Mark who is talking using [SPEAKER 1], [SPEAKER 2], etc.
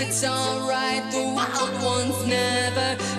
[SPEAKER 1] it's alright, the wild ones never.